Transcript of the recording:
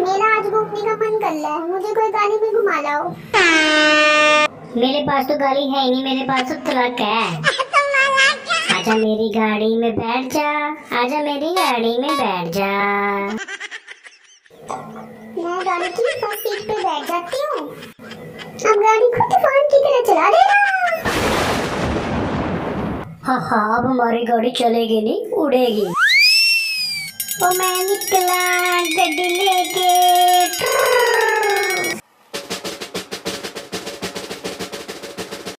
मेरा आज घूमने का मन कर रहा है। मुझे कोई गाड़ी में घुमा लाओ। मेरे पास तो गाड़ी है नहीं मेरे पास तो ट्रक है। आजा मेरी गाड़ी में बैठ जा आजा मेरी गाड़ी में बैठ जा। मैं गाड़ी की फ़र्स्ट सीट पे बैठ जाती हूँ। अब गाड़ी खुद फ़ोन की तरह चला देगा। हाँ हाँ अब हमारी गाड़ी चलेगी नहीं उड़ेगी। ओ मैं निकला